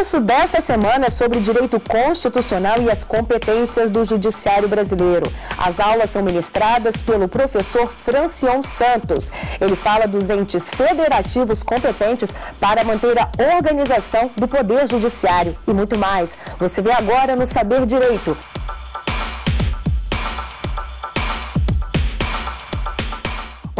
Curso desta semana é sobre direito constitucional e as competências do judiciário brasileiro. As aulas são ministradas pelo professor Francion Santos. Ele fala dos entes federativos competentes para manter a organização do poder judiciário e muito mais. Você vê agora no Saber Direito.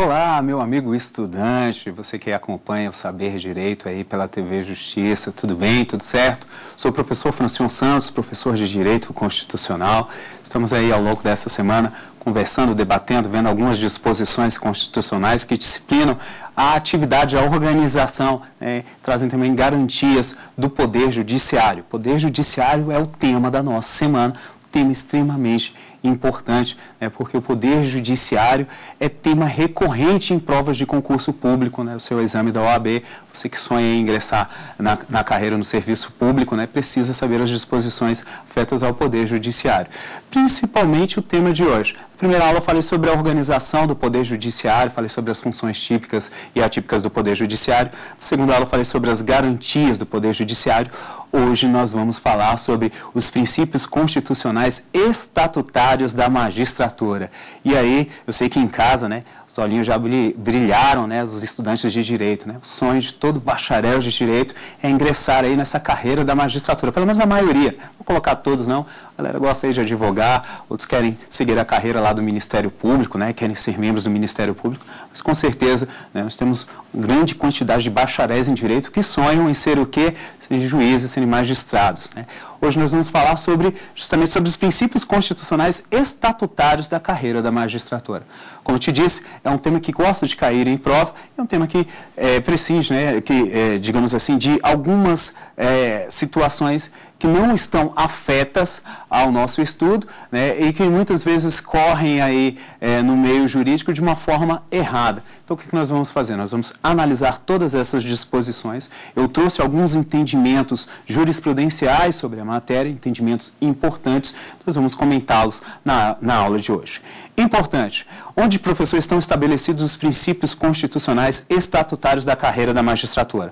Olá, meu amigo estudante, você que acompanha o Saber Direito aí pela TV Justiça, tudo bem, tudo certo? Sou o professor Francion Santos, professor de Direito Constitucional. Estamos aí ao longo dessa semana conversando, debatendo, vendo algumas disposições constitucionais que disciplinam a atividade, a organização, né, trazem também garantias do Poder Judiciário. Poder Judiciário é o tema da nossa semana, um tema extremamente importante, né, porque o Poder Judiciário é tema recorrente em provas de concurso público, né, o seu exame da OAB, você que sonha em ingressar na, na carreira no serviço público, né, precisa saber as disposições feitas ao Poder Judiciário. Principalmente o tema de hoje. Na primeira aula falei sobre a organização do Poder Judiciário, falei sobre as funções típicas e atípicas do Poder Judiciário. Na segunda aula falei sobre as garantias do Poder Judiciário. Hoje nós vamos falar sobre os princípios constitucionais estatutários da magistratura. E aí, eu sei que em casa, né, os olhinhos já brilharam, né, os estudantes de direito, né? O sonho de todo bacharel de direito é ingressar aí nessa carreira da magistratura, pelo menos a maioria. Vou colocar todos não. A galera gosta aí de advogar, outros querem seguir a carreira lá do Ministério Público, né, querem ser membros do Ministério Público, mas com certeza, né, nós temos grande quantidade de bacharéis em direito que sonham em ser o quê? Serem juízes, serem magistrados, né? Hoje nós vamos falar sobre justamente sobre os princípios constitucionais estatutários da carreira da magistratura. Como eu te disse, é um tema que gosta de cair em prova, é um tema que é, precisa, né, que, é, digamos assim, de algumas é, situações que não estão afetas ao nosso estudo né, e que muitas vezes correm aí é, no meio jurídico de uma forma errada. Então, o que nós vamos fazer? Nós vamos analisar todas essas disposições. Eu trouxe alguns entendimentos jurisprudenciais sobre a matéria, entendimentos importantes, nós vamos comentá-los na, na aula de hoje. Importante, onde, professor, estão estabelecidos os princípios constitucionais estatutários da carreira da magistratura?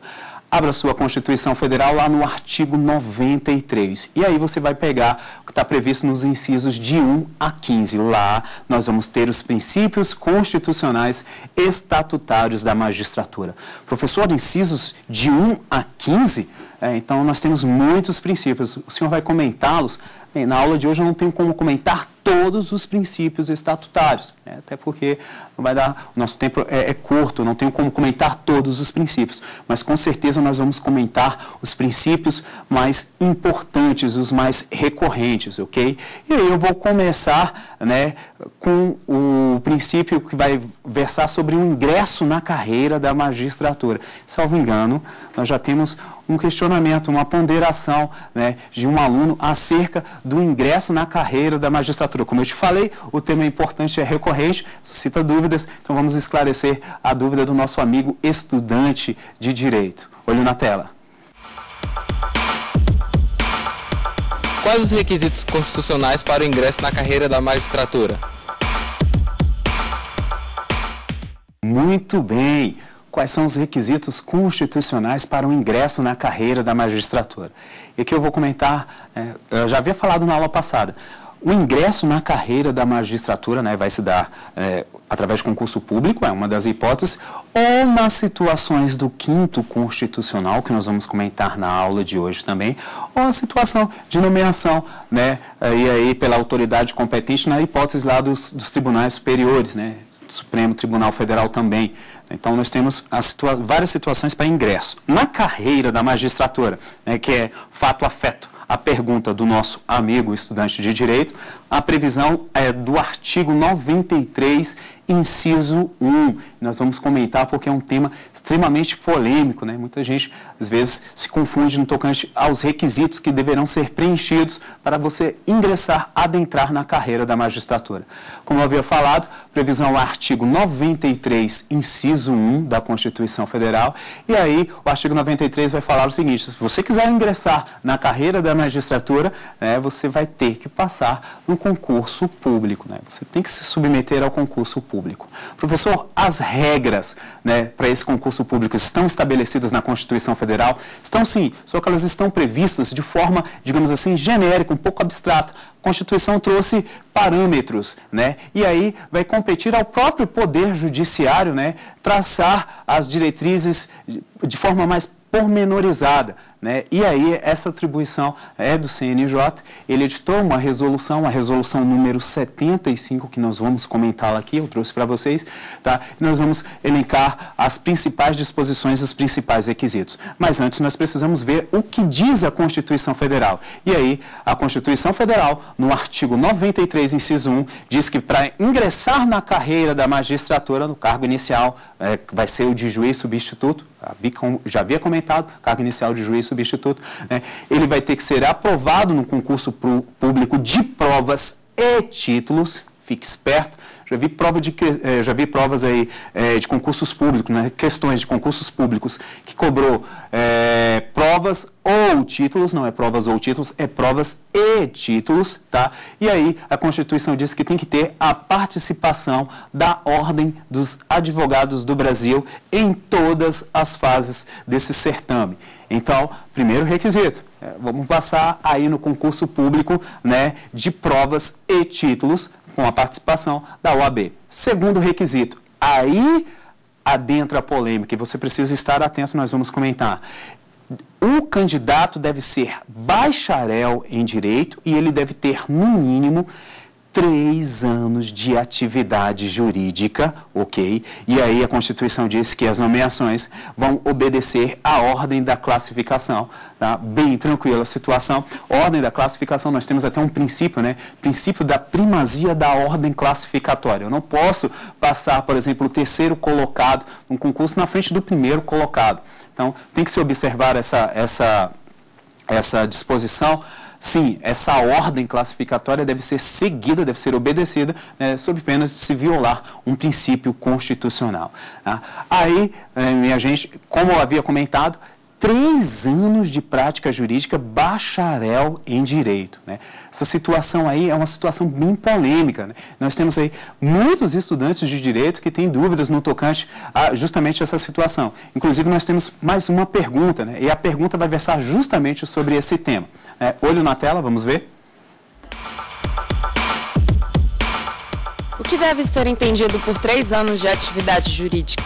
Abra sua Constituição Federal lá no artigo 93. E aí você vai pegar o que está previsto nos incisos de 1 a 15. Lá nós vamos ter os princípios constitucionais estatutários da magistratura. Professor, incisos de 1 a 15? É, então nós temos muitos princípios. O senhor vai comentá-los. Na aula de hoje eu não tenho como comentar todos os princípios estatutários, né? até porque vai dar, o nosso tempo é, é, curto, não tenho como comentar todos os princípios, mas com certeza nós vamos comentar os princípios mais importantes, os mais recorrentes, ok? E aí eu vou começar né, com o princípio que vai versar sobre o ingresso na carreira da magistratura. Salvo engano, nós já temos um questionamento, uma ponderação né, de um aluno acerca do ingresso na carreira da magistratura. Como eu te falei, o tema é importante, é recorrente, suscita dúvidas, então vamos esclarecer a dúvida do nosso amigo estudante de direito. Olho na tela. Quais os requisitos constitucionais para o ingresso na carreira da magistratura? Muito bem quais são os requisitos constitucionais para o ingresso na carreira da magistratura. E aqui eu vou comentar, é, eu já havia falado na aula passada, o ingresso na carreira da magistratura né, vai se dar é, através de concurso público, é uma das hipóteses, ou nas situações do quinto constitucional, que nós vamos comentar na aula de hoje também, ou a situação de nomeação, né, e aí pela autoridade competente na hipótese lá dos, dos tribunais superiores, né, Supremo Tribunal Federal também. Então, nós temos situa várias situações para ingresso. Na carreira da magistratura, né, que é fato-afeto, a pergunta do nosso amigo estudante de direito, a previsão é do artigo 93, inciso 1. Nós vamos comentar porque é um tema extremamente polêmico, né? Muita gente, às vezes, se confunde no tocante aos requisitos que deverão ser preenchidos para você ingressar, adentrar na carreira da magistratura. Como eu havia falado, previsão é artigo 93, inciso 1 da Constituição Federal. E aí, o artigo 93 vai falar o seguinte: se você quiser ingressar na carreira da magistratura, né, você vai ter que passar no concurso público. Né? Você tem que se submeter ao concurso público. Professor, as regras né, para esse concurso público estão estabelecidas na Constituição Federal? Estão sim, só que elas estão previstas de forma, digamos assim, genérica, um pouco abstrata. A Constituição trouxe parâmetros, né? E aí vai competir ao próprio Poder Judiciário, né? Traçar as diretrizes de forma mais pormenorizada. Né? E aí, essa atribuição é do CNJ. Ele editou uma resolução, a resolução número 75, que nós vamos comentá-la aqui, eu trouxe para vocês. Tá? Nós vamos elencar as principais disposições, os principais requisitos. Mas antes, nós precisamos ver o que diz a Constituição Federal. E aí, a Constituição Federal, no artigo 93, inciso 1, diz que para ingressar na carreira da magistratura, no cargo inicial, é, vai ser o de juiz substituto, já havia comentado, cargo inicial de juiz substituto, né, ele vai ter que ser aprovado no concurso público de provas e títulos, fique esperto, já vi, prova de, eh, já vi provas aí é, de concursos públicos, né, questões de concursos públicos, que cobrou é, provas ou títulos, não é provas ou títulos, é provas e títulos, tá? E aí a Constituição diz que tem que ter a participação da Ordem dos Advogados do Brasil em todas as fases desse certame. Então, primeiro requisito, é, vamos passar aí no concurso público né, de provas e títulos com a participação da OAB. Segundo requisito, aí adentra a polêmica e você precisa estar atento, nós vamos comentar. O candidato deve ser bacharel em direito e ele deve ter, no mínimo, três anos de atividade jurídica, ok? E aí a Constituição diz que as nomeações vão obedecer à ordem da classificação, tá? Bem tranquila a situação. Ordem da classificação, nós temos até um princípio, né? Princípio da primazia da ordem classificatória. Eu não posso passar, por exemplo, o terceiro colocado num concurso na frente do primeiro colocado. Então, tem que se observar essa, essa, essa disposição sim, essa ordem classificatória deve ser seguida, deve ser obedecida, né, sob pena de se violar um princípio constitucional. Tá? Aí, eh, minha gente, como eu havia comentado, três anos de prática jurídica, bacharel em direito. Né? Essa situação aí é uma situação bem polêmica. Né? Nós temos aí muitos estudantes de direito que têm dúvidas no tocante a justamente essa situação. Inclusive, nós temos mais uma pergunta, né? e a pergunta vai versar justamente sobre esse tema. É, olho na tela, vamos ver. O que deve ser entendido por três anos de atividade jurídica?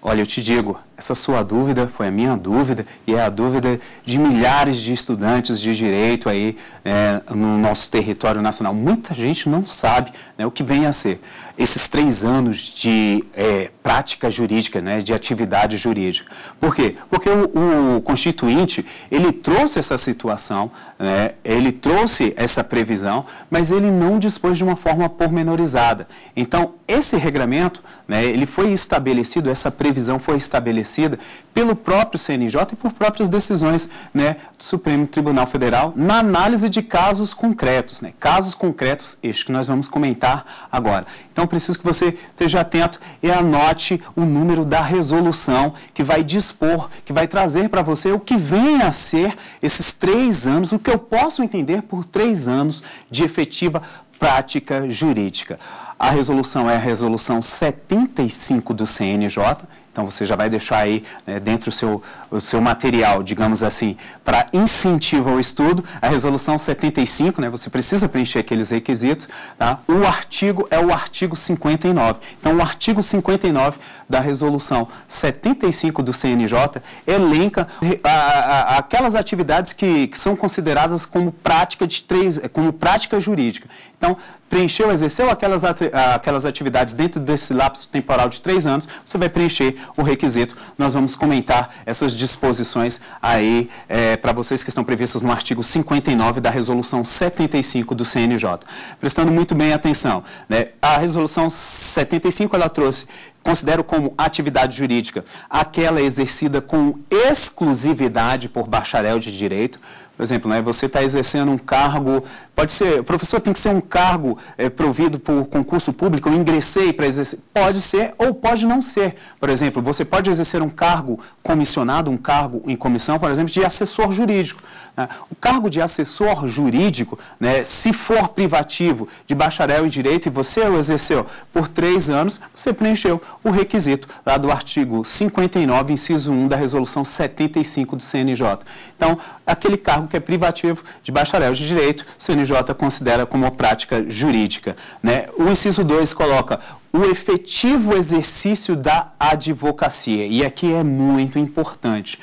Olha, eu te digo, essa sua dúvida foi a minha dúvida e é a dúvida de milhares de estudantes de direito aí é, no nosso território nacional. Muita gente não sabe né, o que vem a ser esses três anos de é, prática jurídica, né, de atividade jurídica. Por quê? Porque o, o Constituinte, ele trouxe essa situação, né, ele trouxe essa previsão, mas ele não dispôs de uma forma pormenorizada. Então, esse regramento, né, ele foi estabelecido, essa previsão foi estabelecida estabelecida pelo próprio CNJ e por próprias decisões né, do Supremo Tribunal Federal na análise de casos concretos, né, casos concretos, este que nós vamos comentar agora. Então, preciso que você esteja atento e anote o número da resolução que vai dispor, que vai trazer para você o que vem a ser esses três anos, o que eu posso entender por três anos de efetiva prática jurídica. A resolução é a resolução 75 do CNJ, então você já vai deixar aí né, dentro do seu, o seu material, digamos assim, para incentivo ao estudo, a resolução 75, né, você precisa preencher aqueles requisitos. Tá? O artigo é o artigo 59. Então, o artigo 59 da resolução 75 do CNJ elenca a, a, aquelas atividades que, que são consideradas como prática de três, como prática jurídica. Então, preencheu, exerceu aquelas, aquelas atividades dentro desse lapso temporal de três anos, você vai preencher o requisito. Nós vamos comentar essas disposições aí é, para vocês que estão previstas no artigo 59 da Resolução 75 do CNJ. Prestando muito bem atenção, né? a Resolução 75 ela trouxe considero como atividade jurídica aquela exercida com exclusividade por bacharel de direito. Por exemplo, né, você está exercendo um cargo, pode ser, professor tem que ser um cargo é, provido por concurso público, eu ingressei para exercer, pode ser ou pode não ser. Por exemplo, você pode exercer um cargo comissionado, um cargo em comissão, por exemplo, de assessor jurídico. Né? O cargo de assessor jurídico, né, se for privativo de bacharel em direito e você o exerceu por três anos, você preencheu o requisito lá do artigo 59, inciso 1 da resolução 75 do CNJ. Então, aquele cargo que é privativo de bacharel de direito, o CNJ considera como prática jurídica. Né? O inciso 2 coloca o efetivo exercício da advocacia, e aqui é muito importante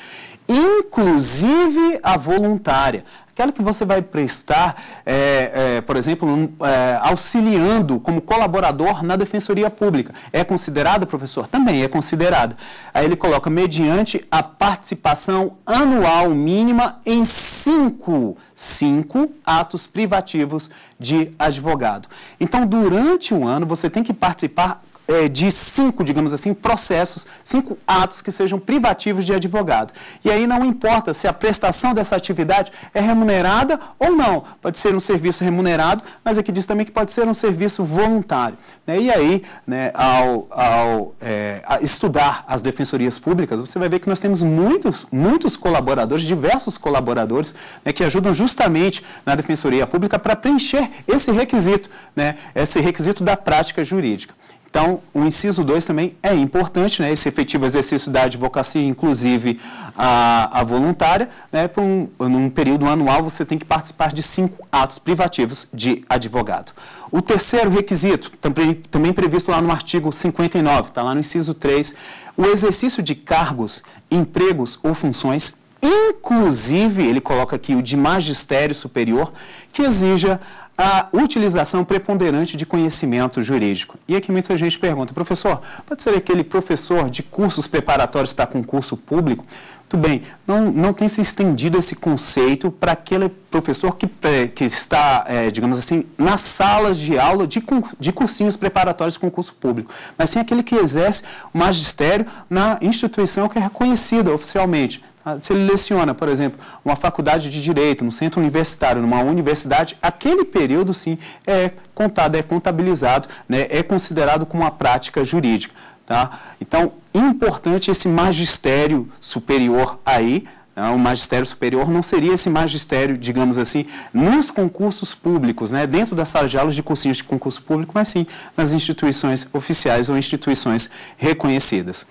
inclusive a voluntária aquela que você vai prestar, é, é, por exemplo, um, é, auxiliando como colaborador na defensoria pública. É considerada, professor? Também é considerada. Aí ele coloca, mediante a participação anual mínima em cinco, cinco atos privativos de advogado. Então, durante um ano, você tem que participar é, de cinco, digamos assim, processos, cinco atos que sejam privativos de advogado. E aí não importa se a prestação dessa atividade é remunerada ou não. Pode ser um serviço remunerado, mas aqui diz também que pode ser um serviço voluntário. Né? E aí, né, ao, ao é, estudar as defensorias públicas, você vai ver que nós temos muitos, muitos colaboradores, diversos colaboradores, né, que ajudam justamente na defensoria pública para preencher esse requisito, né, esse requisito da prática jurídica. Então, o inciso 2 também é importante, né, esse efetivo exercício da advocacia, inclusive a, a voluntária, né, por um, num período anual você tem que participar de cinco atos privativos de advogado. O terceiro requisito, também, também previsto lá no artigo 59, está lá no inciso 3, o exercício de cargos, empregos ou funções inclusive, ele coloca aqui o de magistério superior, que exija a utilização preponderante de conhecimento jurídico. E aqui muita gente pergunta, professor, pode ser aquele professor de cursos preparatórios para concurso público? Muito bem, não, não tem se estendido esse conceito para aquele professor que, é, que está, é, digamos assim, nas salas de aula de, de cursinhos preparatórios de concurso público, mas sim aquele que exerce o magistério na instituição que é reconhecida oficialmente. Ah, se ele leciona, por exemplo, uma faculdade de direito, no centro universitário, numa universidade, aquele período sim é contado, é contabilizado, né, é considerado como uma prática jurídica. Tá? Então, importante esse magistério superior aí, né, o magistério superior não seria esse magistério, digamos assim, nos concursos públicos, né, dentro das salas de aulas de cursinhos de concurso público, mas sim nas instituições oficiais ou instituições reconhecidas.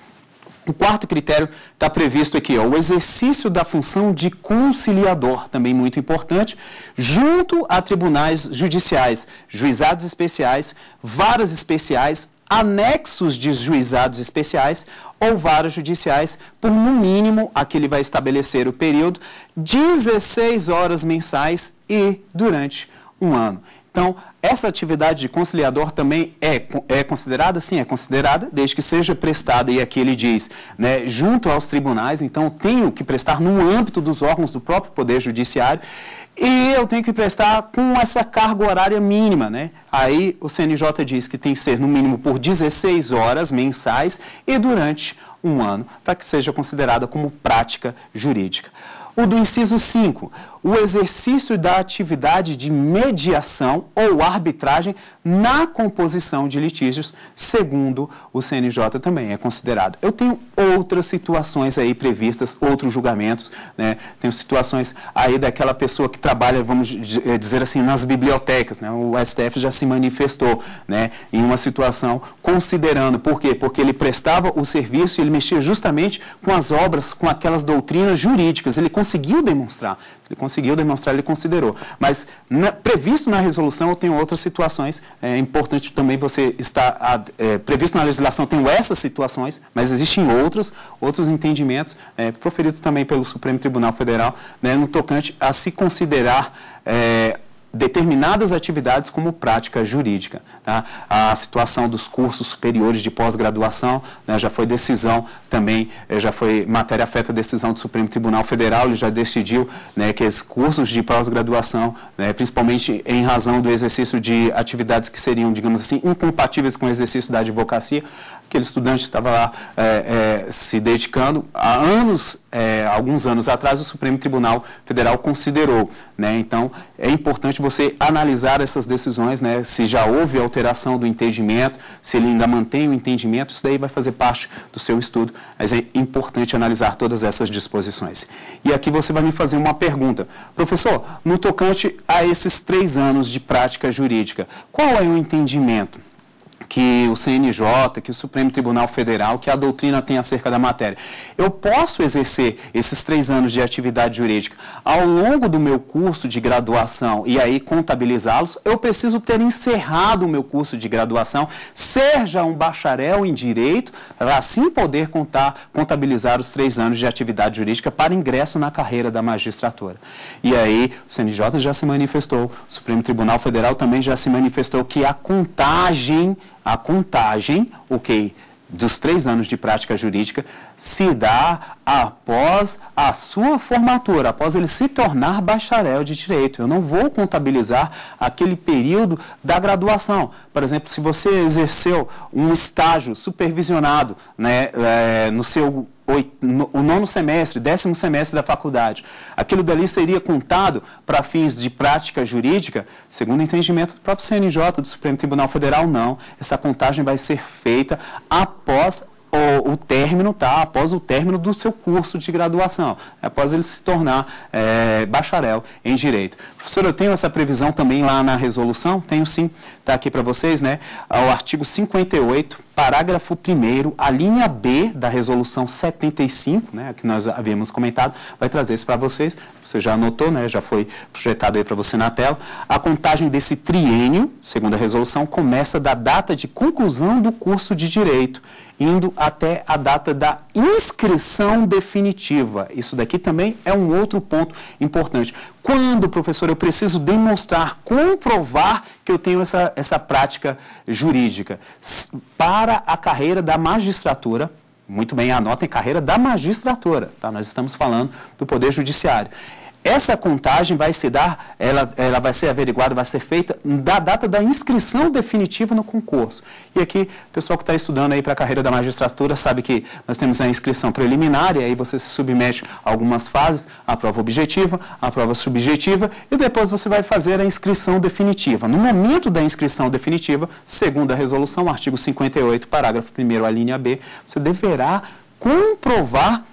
O quarto critério está previsto aqui, ó, o exercício da função de conciliador, também muito importante, junto a tribunais judiciais, juizados especiais, varas especiais, anexos de juizados especiais ou varas judiciais, por no mínimo, aqui ele vai estabelecer o período, 16 horas mensais e durante um ano. Então, essa atividade de conciliador também é, é considerada? Sim, é considerada, desde que seja prestada, e aqui ele diz, né, junto aos tribunais, então tenho que prestar no âmbito dos órgãos do próprio Poder Judiciário, e eu tenho que prestar com essa carga horária mínima, né? Aí o CNJ diz que tem que ser no mínimo por 16 horas mensais e durante um ano, para que seja considerada como prática jurídica. O do inciso 5, o exercício da atividade de mediação ou arbitragem na composição de litígios, segundo o CNJ também é considerado. Eu tenho outras situações aí previstas, outros julgamentos, né? Tenho situações aí daquela pessoa que trabalha, vamos eh, dizer assim, nas bibliotecas, né? O STF já se manifestou, né? Em uma situação considerando, por quê? Porque ele prestava o serviço e ele mexia justamente com as obras, com aquelas doutrinas jurídicas. Ele conseguiu demonstrar, ele conseguiu demonstrar, ele considerou. Mas na, previsto na resolução eu tenho outras situações. É importante também você estar é, previsto na legislação tenho essas situações, mas existem outras, outros entendimentos é, proferidos também pelo Supremo Tribunal Federal, né, no tocante a se considerar é, determinadas atividades como prática jurídica. Tá? A situação dos cursos superiores de pós-graduação né, já foi decisão também, eh, já foi matéria afeta a decisão do Supremo Tribunal Federal, ele já decidiu né, que esses cursos de pós-graduação, né, principalmente em razão do exercício de atividades que seriam, digamos assim, incompatíveis com o exercício da advocacia, aquele estudante estava lá é, é, se dedicando. Há anos, é, alguns anos atrás, o Supremo Tribunal Federal considerou. Né? Então, é importante você analisar essas decisões, né? se já houve alteração do entendimento, se ele ainda mantém o entendimento, isso daí vai fazer parte do seu estudo, mas é importante analisar todas essas disposições. E aqui você vai me fazer uma pergunta. Professor, no tocante a esses três anos de prática jurídica, qual é o entendimento? Que o CNJ, que o Supremo Tribunal Federal, que a doutrina tem acerca da matéria. Eu posso exercer esses três anos de atividade jurídica ao longo do meu curso de graduação e aí contabilizá-los, eu preciso ter encerrado o meu curso de graduação, seja um bacharel em direito, para assim poder contar, contabilizar os três anos de atividade jurídica para ingresso na carreira da magistratura. E aí o CNJ já se manifestou, o Supremo Tribunal Federal também já se manifestou que a contagem a contagem, ok, dos três anos de prática jurídica se dá após a sua formatura, após ele se tornar bacharel de direito. Eu não vou contabilizar aquele período da graduação. Por exemplo, se você exerceu um estágio supervisionado né, é, no seu o nono semestre, décimo semestre da faculdade. Aquilo dali seria contado para fins de prática jurídica, segundo o entendimento do próprio CNJ, do Supremo Tribunal Federal, não. Essa contagem vai ser feita após o, o término, tá? Após o término do seu curso de graduação, após ele se tornar é, bacharel em direito. Professor, eu tenho essa previsão também lá na resolução? Tenho sim, está aqui para vocês, né? O artigo 58, parágrafo 1 a linha B da resolução 75, né, que nós havíamos comentado, vai trazer isso para vocês. Você já anotou, né? Já foi projetado aí para você na tela. A contagem desse triênio, segundo a resolução, começa da data de conclusão do curso de direito indo até a data da inscrição definitiva. Isso daqui também é um outro ponto importante. Quando, professor, eu preciso demonstrar, comprovar que eu tenho essa, essa prática jurídica para a carreira da magistratura, muito bem, anotem carreira da magistratura, tá? Nós estamos falando do Poder Judiciário. Essa contagem vai se dar, ela, ela vai ser averiguada, vai ser feita da data da inscrição definitiva no concurso. E aqui, pessoal que está estudando aí para a carreira da magistratura sabe que nós temos a inscrição preliminar, e aí você se submete a algumas fases, a prova objetiva, a prova subjetiva, e depois você vai fazer a inscrição definitiva. No momento da inscrição definitiva, segundo a resolução, artigo 58, parágrafo 1 a linha B, você deverá comprovar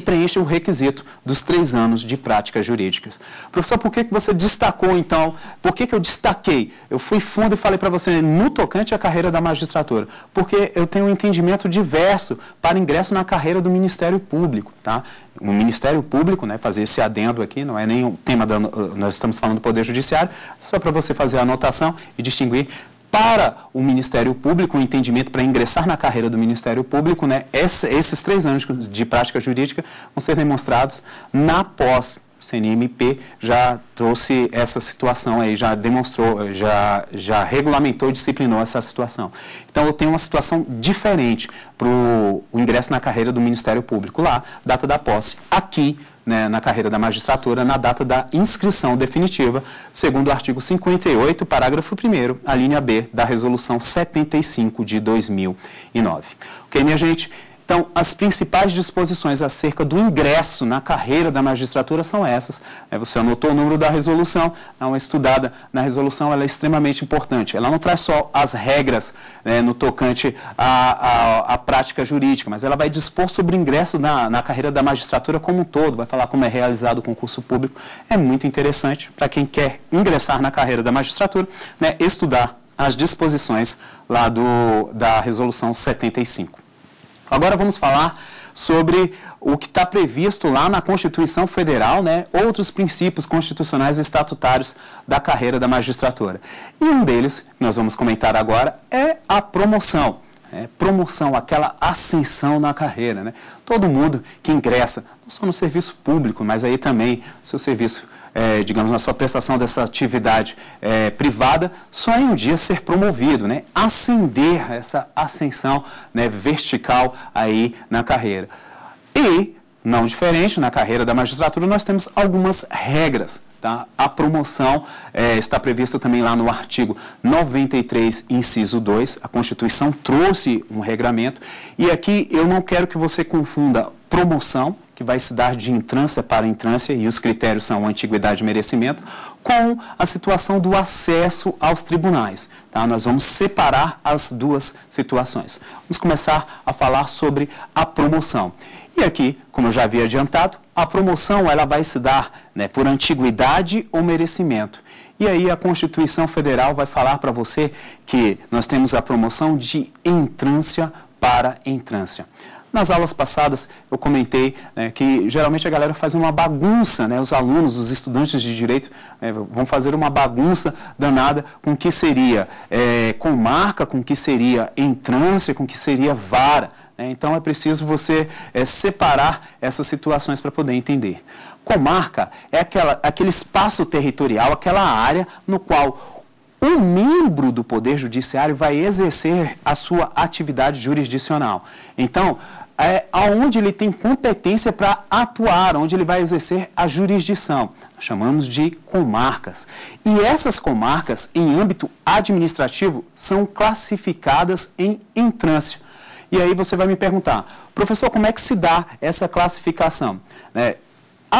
que o requisito dos três anos de práticas jurídicas. Professor, por que, que você destacou então? Por que, que eu destaquei? Eu fui fundo e falei para você no tocante à carreira da magistratura. Porque eu tenho um entendimento diverso para ingresso na carreira do Ministério Público. Tá? O Ministério Público, né, fazer esse adendo aqui, não é nem o tema, da, nós estamos falando do Poder Judiciário, só para você fazer a anotação e distinguir para o Ministério Público, o entendimento para ingressar na carreira do Ministério Público, né, esses três anos de prática jurídica vão ser demonstrados na pós. O CNMP já trouxe essa situação aí, já demonstrou, já, já regulamentou, disciplinou essa situação. Então, eu tenho uma situação diferente para o ingresso na carreira do Ministério Público lá, data da posse. Aqui, né, na carreira da magistratura na data da inscrição definitiva, segundo o artigo 58, parágrafo 1 a linha B da Resolução 75 de 2009. Ok, minha gente? Então, as principais disposições acerca do ingresso na carreira da magistratura são essas. É, você anotou o número da resolução, dá uma estudada na resolução, ela é extremamente importante. Ela não traz só as regras né, no tocante à, à, à, prática jurídica, mas ela vai dispor sobre o ingresso na, na carreira da magistratura como um todo, vai falar como é realizado o concurso público. É muito interessante para quem quer ingressar na carreira da magistratura, né, estudar as disposições lá do, da resolução 75. Agora vamos falar sobre o que está previsto lá na Constituição Federal, né, outros princípios constitucionais e estatutários da carreira da magistratura. E um deles, que nós vamos comentar agora, é a promoção. É, promoção, aquela ascensão na carreira. Né? Todo mundo que ingressa, não só no serviço público, mas aí também no seu serviço é, digamos, na sua prestação dessa atividade é, privada, só em um dia ser promovido, né? ascender essa ascensão né, vertical aí na carreira. E, não diferente, na carreira da magistratura nós temos algumas regras. Tá? A promoção é, está prevista também lá no artigo 93, inciso 2. A Constituição trouxe um regramento. E aqui eu não quero que você confunda promoção, que vai se dar de entrância para entrância, e os critérios são antiguidade e merecimento, com a situação do acesso aos tribunais. Tá? Nós vamos separar as duas situações. Vamos começar a falar sobre a promoção. E aqui, como eu já havia adiantado, a promoção ela vai se dar né, por antiguidade ou merecimento. E aí a Constituição Federal vai falar para você que nós temos a promoção de entrância para entrância. Nas aulas passadas eu comentei né, que geralmente a galera faz uma bagunça, né, os alunos, os estudantes de direito é, vão fazer uma bagunça danada com o que seria é, com marca, com o que seria entrância, com o que seria vara. Né, então é preciso você é, separar essas situações para poder entender. Comarca é aquela, aquele espaço territorial, aquela área no qual um membro do Poder Judiciário vai exercer a sua atividade jurisdicional. Então, é, aonde ele tem competência para atuar, onde ele vai exercer a jurisdição. chamamos de comarcas. E essas comarcas, em âmbito administrativo, são classificadas em entrância. E aí você vai me perguntar, professor, como é que se dá essa classificação? É,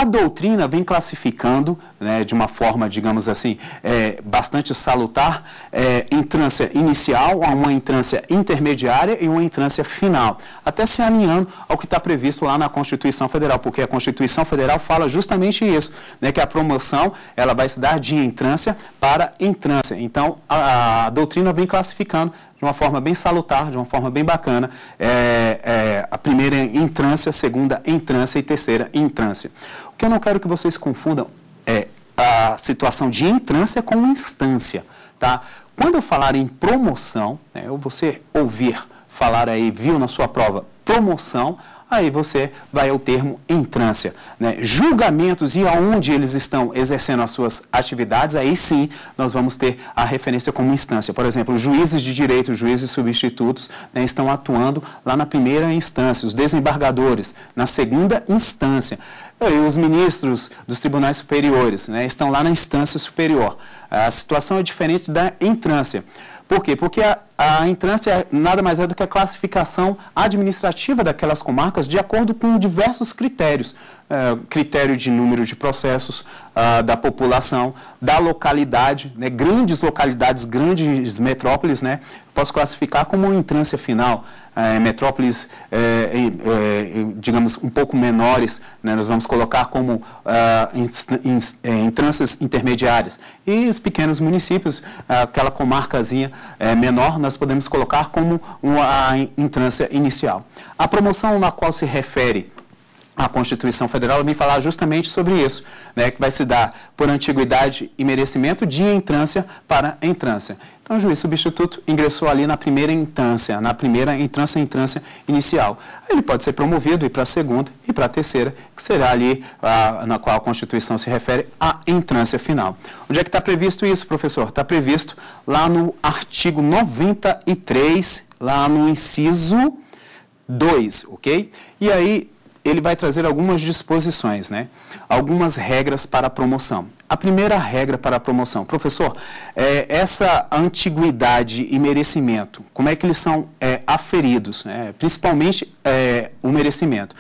a doutrina vem classificando, né, de uma forma, digamos assim, é, bastante salutar, é, entrância inicial, uma entrância intermediária e uma entrância final, até se alinhando ao que está previsto lá na Constituição Federal, porque a Constituição Federal fala justamente isso, né, que a promoção ela vai se dar de entrância para entrância. Então, a, a doutrina vem classificando de uma forma bem salutar, de uma forma bem bacana, é, é, a primeira entrância, a segunda entrância e terceira entrância. O que eu não quero que vocês confundam é a situação de entrância com instância, tá? Quando eu falar em promoção, né, ou você ouvir falar aí, viu na sua prova, promoção, aí você vai ao termo entrância. Né? Julgamentos e aonde eles estão exercendo as suas atividades, aí sim nós vamos ter a referência como instância. Por exemplo, juízes de direito, juízes substitutos né, estão atuando lá na primeira instância, os desembargadores na segunda instância. E os ministros dos tribunais superiores né, estão lá na instância superior. A situação é diferente da entrância. Por quê? Porque a, a entrância nada mais é do que a classificação administrativa daquelas comarcas de acordo com diversos critérios. É, critério de número de processos uh, da população, da localidade, né, grandes localidades, grandes metrópoles, né, posso classificar como uma entrância final. É, metrópoles, é, é, digamos, um pouco menores, né, nós vamos colocar como ah, entrâncias intermediárias. E os pequenos municípios, aquela comarcazinha menor, nós podemos colocar como uma entrância inicial. A promoção na qual se refere a Constituição Federal vem falar justamente sobre isso, né, que vai se dar por antiguidade e merecimento de entrância para entrância. Então, o juiz substituto ingressou ali na primeira instância, na primeira entrância, entrância inicial. Ele pode ser promovido e para a segunda e para a terceira, que será ali a, na qual a Constituição se refere à entrância final. Onde é que está previsto isso, professor? Está previsto lá no artigo 93, lá no inciso 2, ok? E aí, ele vai trazer algumas disposições, né? algumas regras para a promoção. A primeira regra para a promoção, professor, é, essa antiguidade e merecimento, como é que eles são é, aferidos, né? principalmente é, o merecimento?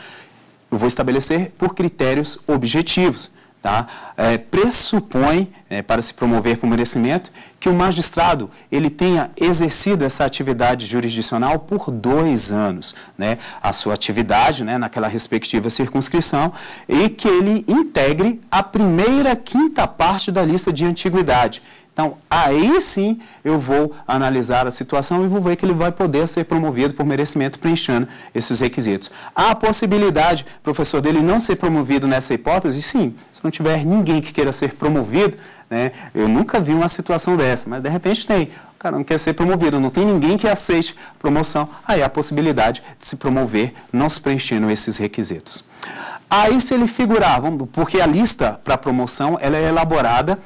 Eu vou estabelecer por critérios objetivos tá? É, pressupõe, é, para se promover com merecimento, que o magistrado ele tenha exercido essa atividade jurisdicional por dois anos, né? a sua atividade né, naquela respectiva circunscrição, e que ele integre a primeira quinta parte da lista de antiguidade. Então, aí sim eu vou analisar a situação e vou ver que ele vai poder ser promovido por merecimento preenchendo esses requisitos. Há a possibilidade, professor, dele não ser promovido nessa hipótese? Sim, se não tiver ninguém que queira ser promovido, né, eu nunca vi uma situação dessa, mas de repente tem. O cara não quer ser promovido, não tem ninguém que aceite promoção, aí há a possibilidade de se promover não se preenchendo esses requisitos. Aí se ele figurar, vamos, porque a lista para promoção ela é elaborada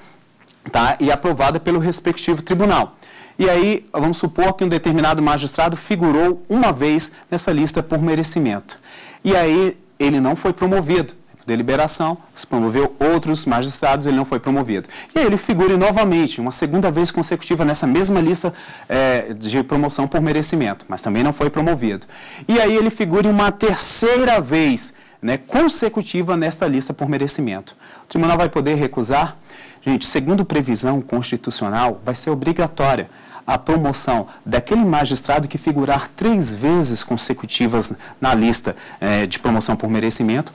tá? e aprovada pelo respectivo tribunal. E aí, vamos supor que um determinado magistrado figurou uma vez nessa lista por merecimento. E aí, ele não foi promovido. deliberação, se promoveu outros magistrados, ele não foi promovido. E aí ele figure novamente, uma segunda vez consecutiva nessa mesma lista é, de promoção por merecimento, mas também não foi promovido. E aí ele figure uma terceira vez né, consecutiva nesta lista por merecimento. O tribunal vai poder recusar? Gente, segundo previsão constitucional, vai ser obrigatória a promoção daquele magistrado que figurar três vezes consecutivas na lista eh, de promoção por merecimento,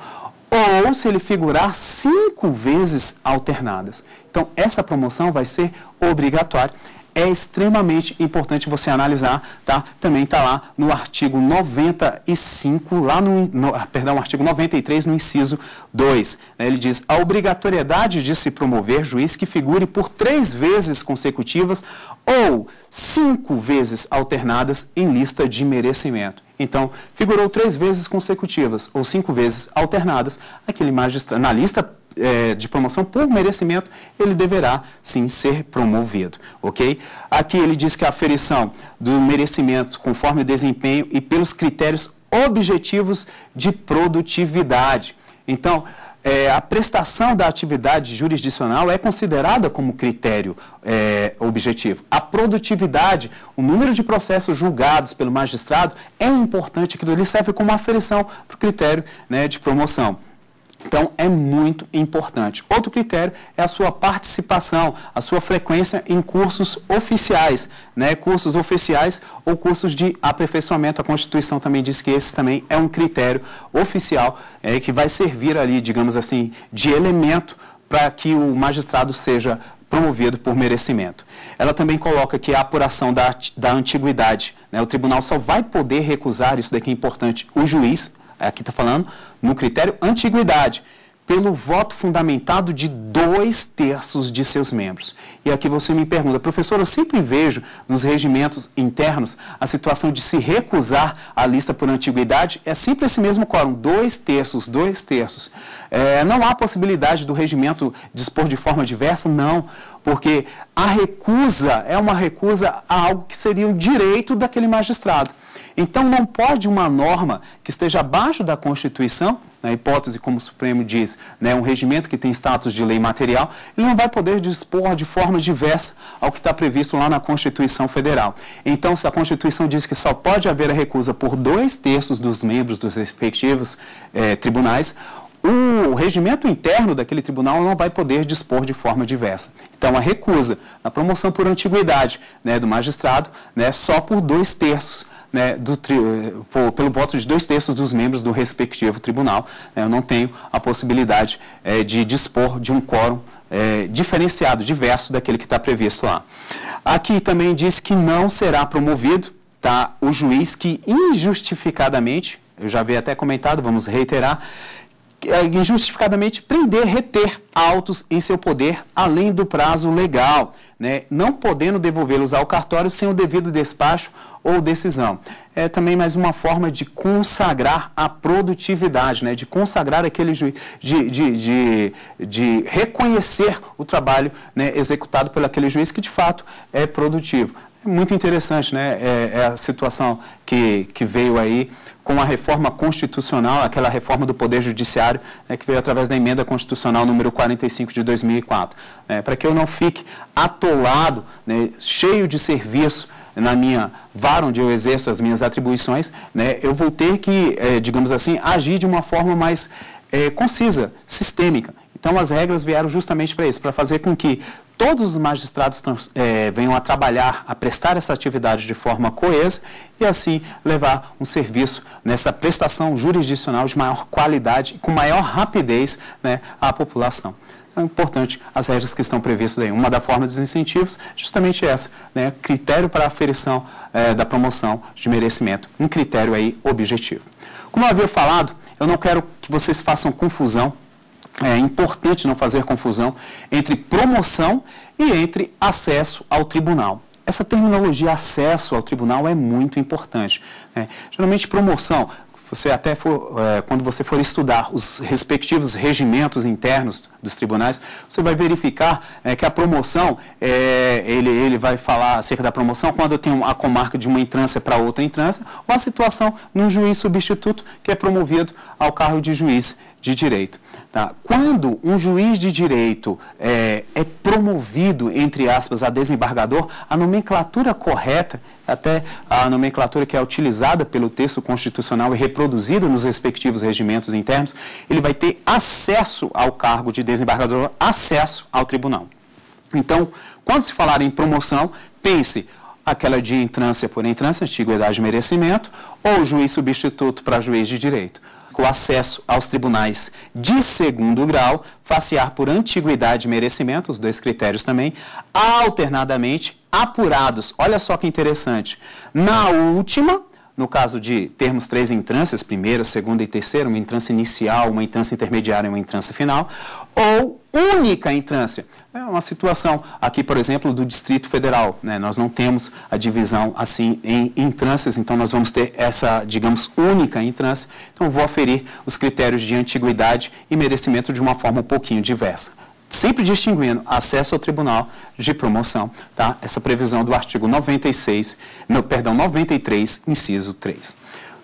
ou se ele figurar cinco vezes alternadas. Então, essa promoção vai ser obrigatória é extremamente importante você analisar, tá? Também está lá no artigo 95, lá no, no, perdão, artigo 93, no inciso 2. Né? Ele diz, a obrigatoriedade de se promover juiz que figure por três vezes consecutivas ou cinco vezes alternadas em lista de merecimento. Então, figurou três vezes consecutivas ou cinco vezes alternadas, aquele magistrado, na lista é, de promoção por merecimento, ele deverá sim ser promovido, ok? Aqui ele diz que a aferição do merecimento conforme o desempenho e pelos critérios objetivos de produtividade. Então, é, a prestação da atividade jurisdicional é considerada como critério é, objetivo. A produtividade, o número de processos julgados pelo magistrado é importante, aquilo ali serve como aferição para o critério né, de promoção. Então, é muito importante. Outro critério é a sua participação, a sua frequência em cursos oficiais, né? cursos oficiais ou cursos de aperfeiçoamento. A Constituição também diz que esse também é um critério oficial é, que vai servir ali, digamos assim, de elemento para que o magistrado seja promovido por merecimento. Ela também coloca que a apuração da, da antiguidade, né? o tribunal só vai poder recusar, isso daqui é importante, o juiz, aqui está falando, no critério antiguidade, pelo voto fundamentado de dois terços de seus membros. E aqui você me pergunta, professor, eu sempre vejo nos regimentos internos a situação de se recusar a lista por antiguidade, é sempre esse mesmo quórum, dois terços, dois terços. É, não há possibilidade do regimento dispor de forma diversa? Não, porque a recusa é uma recusa a algo que seria um direito daquele magistrado. Então, não pode uma norma que esteja abaixo da Constituição, na hipótese, como o Supremo diz, né, um regimento que tem status de lei material, ele não vai poder dispor de forma diversa ao que está previsto lá na Constituição Federal. Então, se a Constituição diz que só pode haver a recusa por dois terços dos membros dos respectivos eh, tribunais, o regimento interno daquele tribunal não vai poder dispor de forma diversa. Então, a recusa na promoção por antiguidade né, do magistrado né, só por dois terços né, do, por, pelo voto de dois terços dos membros do respectivo tribunal. Né, eu não tenho a possibilidade é, de dispor de um quórum é, diferenciado, diverso daquele que está previsto lá. Aqui também diz que não será promovido tá, o juiz que injustificadamente, eu já havia até comentado, vamos reiterar, injustificadamente prender, reter autos em seu poder além do prazo legal, né, não podendo devolvê-los ao cartório sem o devido despacho ou decisão. É também mais uma forma de consagrar a produtividade, né, de consagrar aquele juiz, de, de, de, de reconhecer o trabalho né, executado por aquele juiz que de fato é produtivo. É muito interessante né, é, é a situação que, que veio aí com a reforma constitucional, aquela reforma do Poder Judiciário, né, que veio através da emenda constitucional número 45 de 2004. Né, para que eu não fique atolado, né, cheio de serviço na minha vara onde eu exerço as minhas atribuições, né, eu vou ter que, é, digamos assim, agir de uma forma mais é, concisa, sistêmica. Então, as regras vieram justamente para isso, para fazer com que todos os magistrados é, venham a trabalhar, a prestar essa atividade de forma coesa e assim levar um serviço nessa prestação jurisdicional de maior qualidade com maior rapidez né, à população. É importante as regras que estão previstas aí. Uma da forma dos incentivos, justamente essa, né, critério para a aferição é, da promoção de merecimento, um critério aí objetivo. Como eu havia falado, eu não quero que vocês façam confusão é importante não fazer confusão entre promoção e entre acesso ao tribunal. Essa terminologia acesso ao tribunal é muito importante. Né? Geralmente, promoção, você até for, é, quando você for estudar os respectivos regimentos internos dos tribunais, você vai verificar é, que a promoção, é, ele, ele vai falar acerca da promoção quando eu tenho a comarca de uma entrância para outra entrância, ou a situação num juiz substituto que é promovido ao cargo de juiz de direito. Tá? Quando um juiz de direito é, é, promovido, entre aspas, a desembargador, a nomenclatura correta, até a nomenclatura que é utilizada pelo texto constitucional e reproduzida nos respectivos regimentos internos, ele vai ter acesso ao cargo de desembargador, acesso ao tribunal. Então, quando se falar em promoção, pense aquela de entrância por entrância, antiguidade e merecimento, ou juiz substituto para juiz de direito o acesso aos tribunais de segundo grau, facear por antiguidade e merecimento, os dois critérios também, alternadamente apurados. Olha só que interessante. Na última, no caso de termos três entrâncias, primeira, segunda e terceira, uma entrância inicial, uma entrância intermediária e uma entrância final, ou única entrância, é uma situação aqui, por exemplo, do Distrito Federal. Né? Nós não temos a divisão assim em entrâncias, então nós vamos ter essa, digamos, única entrância. Então, vou aferir os critérios de antiguidade e merecimento de uma forma um pouquinho diversa. Sempre distinguindo acesso ao tribunal de promoção, tá? Essa previsão do artigo 96, no, perdão, 93, inciso 3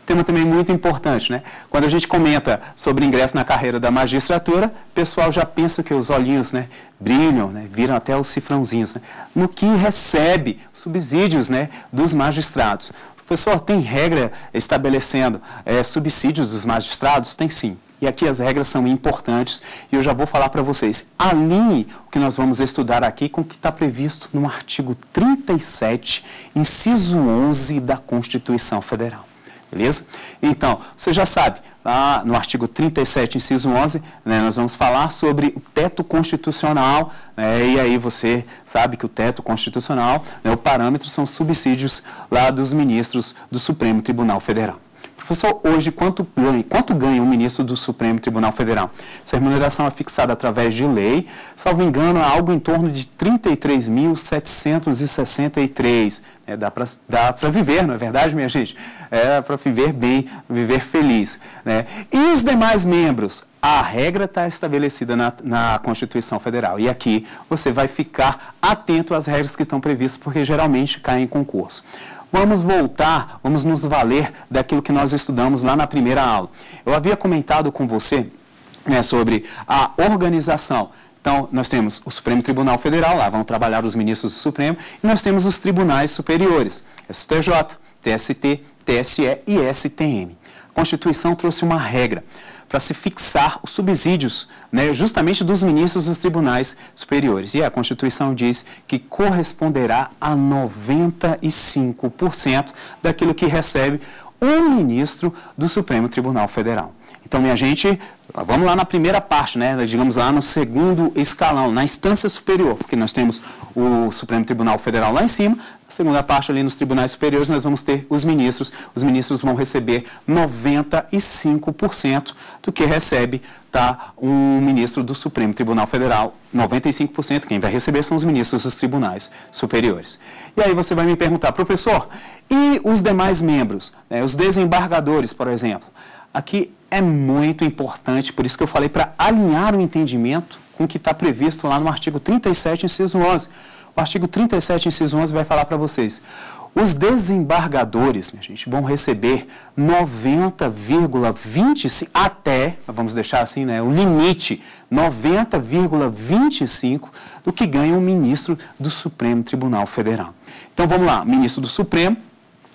tema também muito importante, né? Quando a gente comenta sobre ingresso na carreira da magistratura, o pessoal já pensa que os olhinhos, né, brilham, né, viram até os cifrãozinhos, né? No que recebe subsídios, né, dos magistrados. Professor, tem regra estabelecendo é, subsídios dos magistrados? Tem sim. E aqui as regras são importantes e eu já vou falar para vocês. Alinhe o que nós vamos estudar aqui com o que está previsto no artigo 37, inciso 11 da Constituição Federal. Beleza? Então, você já sabe, lá no artigo 37, inciso 11, né, nós vamos falar sobre o teto constitucional, né, e aí você sabe que o teto constitucional, né, o parâmetro são subsídios lá dos ministros do Supremo Tribunal Federal. Professor, hoje quanto ganha, quanto ganha um ministro do Supremo Tribunal Federal? Essa remuneração é fixada através de lei, salvo engano, algo em torno de 33.763. É, dá para viver, não é verdade, minha gente? É para viver bem, viver feliz. Né? E os demais membros? A regra está estabelecida na, na Constituição Federal. E aqui você vai ficar atento às regras que estão previstas, porque geralmente caem em concurso. Vamos voltar, vamos nos valer daquilo que nós estudamos lá na primeira aula. Eu havia comentado com você né, sobre a organização. Então, nós temos o Supremo Tribunal Federal, lá vão trabalhar os ministros do Supremo, e nós temos os tribunais superiores, STJ, TST, TSE e STM. A Constituição trouxe uma regra para se fixar os subsídios, né, justamente dos ministros dos tribunais superiores. E a Constituição diz que corresponderá a 95% daquilo que recebe um ministro do Supremo Tribunal Federal. Então, minha gente, vamos lá na primeira parte, né? digamos lá no segundo escalão, na instância superior, porque nós temos o Supremo Tribunal Federal lá em cima, na segunda parte ali nos tribunais superiores nós vamos ter os ministros, os ministros vão receber 95% do que recebe tá, um ministro do Supremo Tribunal Federal, 95% quem vai receber são os ministros dos tribunais superiores. E aí você vai me perguntar, professor, e os demais membros, né, os desembargadores, por exemplo? Aqui é muito importante, por isso que eu falei para alinhar o entendimento com o que está previsto lá no artigo 37, inciso 11. O artigo 37, inciso 11 vai falar para vocês. Os desembargadores, minha gente, vão receber 90,25 até, vamos deixar assim, né, o limite, 90,25 do que ganha o ministro do Supremo Tribunal Federal. Então vamos lá, ministro do Supremo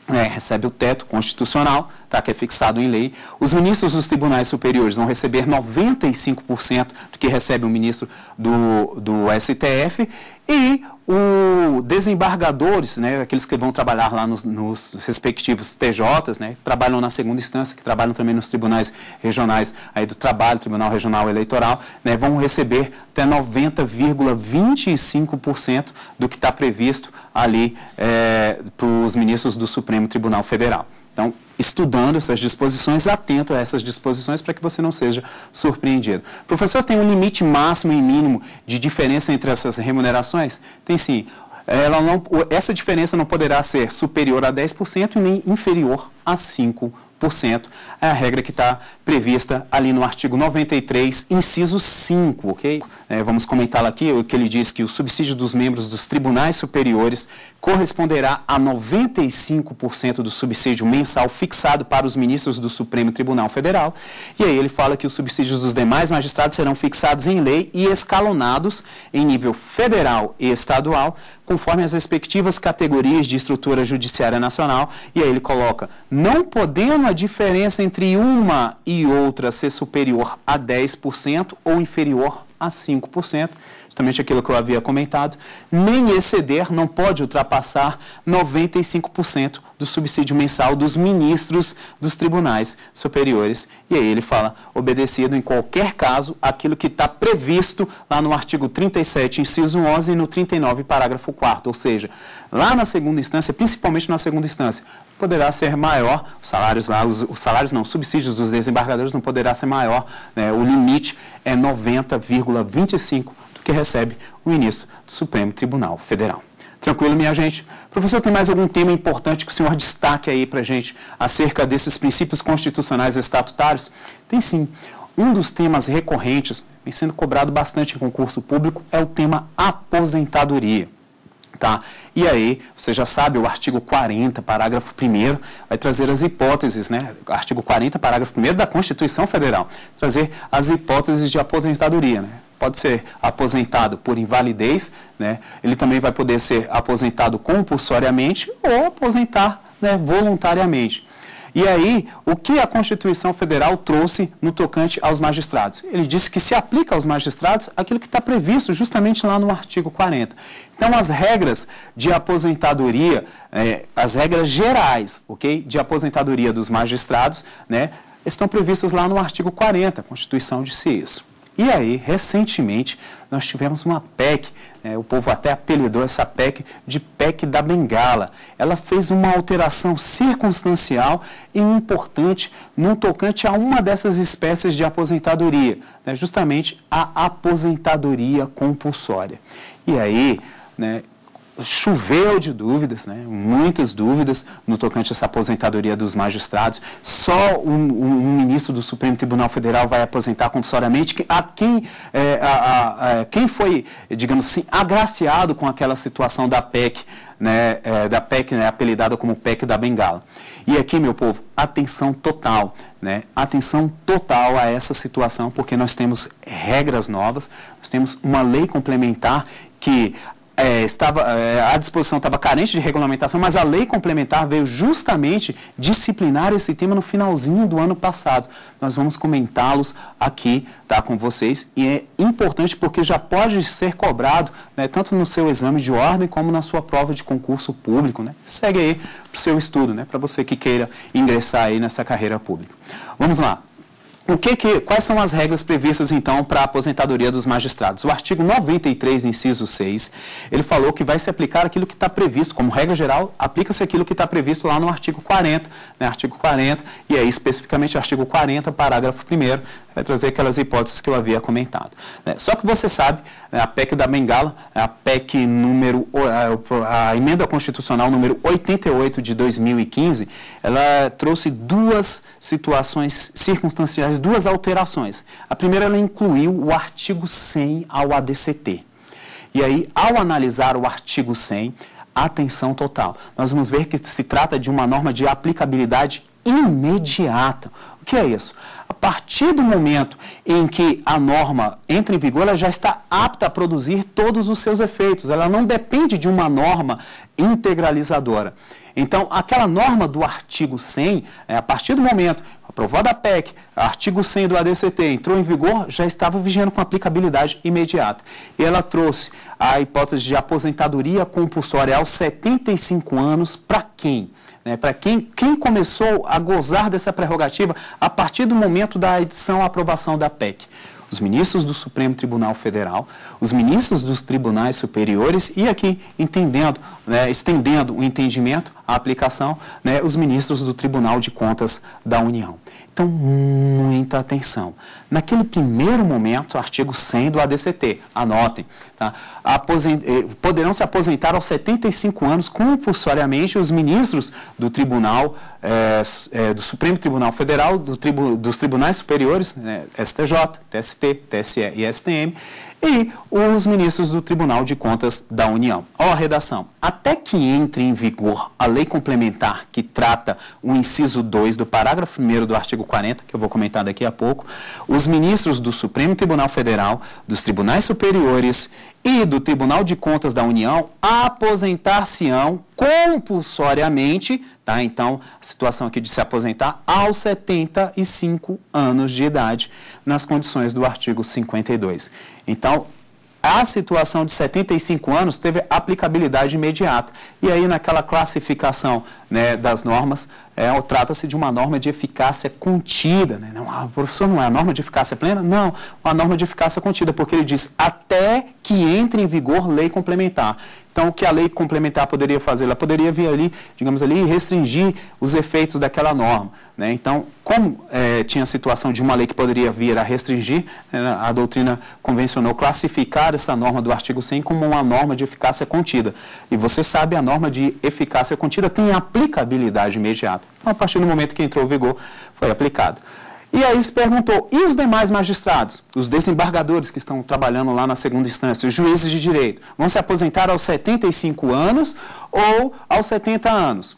é, recebe o teto constitucional, tá, que é fixado em lei. Os ministros dos tribunais superiores vão receber 95% do que recebe o ministro do, do STF e o desembargadores, né, aqueles que vão trabalhar lá nos, nos, respectivos TJs, né, que trabalham na segunda instância, que trabalham também nos tribunais regionais aí do trabalho, Tribunal Regional Eleitoral, né, vão receber até 90,25% do que está previsto ali é, para os ministros do Supremo Tribunal Federal. Então, estudando essas disposições, atento a essas disposições para que você não seja surpreendido. Professor, tem um limite máximo e mínimo de diferença entre essas remunerações? Tem sim. Ela não, essa diferença não poderá ser superior a 10% e nem inferior a 5% é a regra que está prevista ali no artigo 93, inciso 5, ok? É, vamos comentá-la aqui, o que ele diz que o subsídio dos membros dos tribunais superiores corresponderá a 95% do subsídio mensal fixado para os ministros do Supremo Tribunal Federal. E aí ele fala que os subsídios dos demais magistrados serão fixados em lei e escalonados em nível federal e estadual, conforme as respectivas categorias de estrutura judiciária nacional. E aí ele coloca, não podendo a diferença entre uma e outra ser superior a 10% ou inferior a 5%, justamente aquilo que eu havia comentado, nem exceder, não pode ultrapassar 95% do subsídio mensal dos ministros dos tribunais superiores. E aí ele fala, obedecido em qualquer caso aquilo que está previsto lá no artigo 37, inciso 11 e no 39, parágrafo 4 ou seja, lá na segunda instância, principalmente na segunda instância, poderá ser maior, os salários lá, os, os salários não, os subsídios dos desembargadores não poderá ser maior, né, o limite é 90,25 que recebe o ministro do Supremo Tribunal Federal. Tranquilo, minha gente? Professor, tem mais algum tema importante que o senhor destaque aí para gente acerca desses princípios constitucionais estatutários? Tem sim. Um dos temas recorrentes, vem sendo cobrado bastante em concurso público, é o tema aposentadoria. Tá? E aí, você já sabe, o artigo 40, parágrafo 1 vai trazer as hipóteses, né? Artigo 40, parágrafo 1 da Constituição Federal, trazer as hipóteses de aposentadoria, né? Pode ser aposentado por invalidez, né? ele também vai poder ser aposentado compulsoriamente ou aposentar né, voluntariamente. E aí, o que a Constituição Federal trouxe no tocante aos magistrados? Ele disse que se aplica aos magistrados aquilo que está previsto justamente lá no artigo 40. Então, as regras de aposentadoria, é, as regras gerais, ok, de aposentadoria dos magistrados, né, estão previstas lá no artigo 40, a Constituição disse isso. E aí, recentemente, nós tivemos uma PEC, né, o povo até apelidou essa PEC de PEC da Bengala. Ela fez uma alteração circunstancial e importante no tocante a uma dessas espécies de aposentadoria, né, justamente a aposentadoria compulsória. E aí, né, choveu de dúvidas, né? muitas dúvidas no tocante a essa aposentadoria dos magistrados. Só um, um, ministro do Supremo Tribunal Federal vai aposentar compulsoriamente a quem, é, a, a, quem foi, digamos assim, agraciado com aquela situação da PEC, né, é, da PEC né, apelidada como PEC da Bengala. E aqui, meu povo, atenção total, né? Atenção total a essa situação, porque nós temos regras novas, nós temos uma lei complementar que é, estava, é, a disposição estava carente de regulamentação, mas a lei complementar veio justamente disciplinar esse tema no finalzinho do ano passado. Nós vamos comentá-los aqui tá, com vocês e é importante porque já pode ser cobrado né, tanto no seu exame de ordem como na sua prova de concurso público. Né? Segue aí para o seu estudo, né, para você que queira ingressar aí nessa carreira pública. Vamos lá. O que que, quais são as regras previstas, então, para a aposentadoria dos magistrados? O artigo 93, inciso 6, ele falou que vai se aplicar aquilo que está previsto, como regra geral, aplica-se aquilo que está previsto lá no artigo 40, né, artigo 40, e aí especificamente artigo 40, parágrafo 1 vai trazer aquelas hipóteses que eu havia comentado. Né? Só que você sabe, né, a PEC da Bengala, a PEC número, a, emenda constitucional número 88 de 2015, ela trouxe duas situações circunstanciais, duas alterações. A primeira, ela incluiu o artigo 100 ao ADCT. E aí, ao analisar o artigo 100, atenção total. Nós vamos ver que se trata de uma norma de aplicabilidade imediata. O que é isso? A partir do momento em que a norma entra em vigor, ela já está apta a produzir todos os seus efeitos. Ela não depende de uma norma integralizadora. Então, aquela norma do artigo 100, é, a partir do momento aprovada a PEC, artigo 100 do ADCT entrou em vigor, já estava vigendo com aplicabilidade imediata. E ela trouxe a hipótese de aposentadoria compulsória aos 75 anos para quem? né, para quem, quem começou a gozar dessa prerrogativa a partir do momento da edição aprovação da PEC. Os ministros do Supremo Tribunal Federal, os ministros dos tribunais superiores e aqui entendendo, né, estendendo o entendimento, a aplicação, né, os ministros do Tribunal de Contas da União. Então, muita atenção. Naquele primeiro momento, artigo 100 do ADCT, anotem, tá? Eh, poderão se aposentar aos 75 anos compulsoriamente os ministros do Tribunal, é, é, do Supremo Tribunal Federal, do tribu... dos Tribunais Superiores, né, STJ, TST, TSE e STM, e os ministros do Tribunal de Contas da União. Ó a redação. Até que entre em vigor a lei complementar que trata o inciso 2 do parágrafo 1 do artigo 40, que eu vou comentar daqui a pouco, os ministros do Supremo Tribunal Federal, dos tribunais superiores e do Tribunal de Contas da União aposentar-se-ão compulsoriamente, tá? Então, a situação aqui de se aposentar aos 75 anos de idade, nas condições do artigo 52. Então, a situação de 75 anos teve aplicabilidade imediata. E aí, naquela classificação né, das normas, é, trata-se de uma norma de eficácia contida. Né? Não, ah, professor, não é a norma de eficácia plena? Não, uma norma de eficácia contida, porque ele diz até que entre em vigor lei complementar. Então, o que a lei complementar poderia fazer? Ela poderia vir ali, digamos ali, restringir os efeitos daquela norma. Né? Então, como é, tinha a situação de uma lei que poderia vir a restringir, né, a doutrina convencionou classificar essa norma do artigo 100 como uma norma de eficácia contida. E você sabe, a norma de eficácia contida tem aplicabilidade imediata. Então, a partir do momento que entrou em vigor, foi aplicado. E aí se perguntou, e os demais magistrados, os desembargadores que estão trabalhando lá na segunda instância, os juízes de direito, vão se aposentar aos 75 anos ou aos 70 anos?